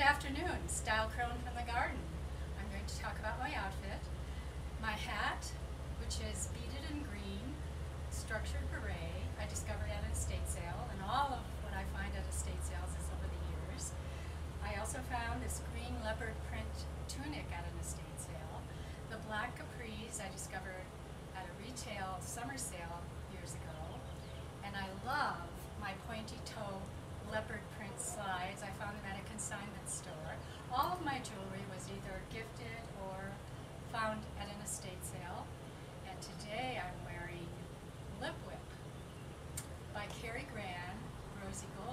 Good afternoon, Style Crone from the garden. I'm going to talk about my outfit. My hat, which is beaded in green, structured beret, I discovered at an estate sale, and all of what I find at estate sales is over the years. I also found this green leopard print tunic at an estate sale. The black capris I discovered at a retail summer sale or gifted or found at an estate sale. And today I'm wearing Lip Whip by Kari Gran, Rosie Gold.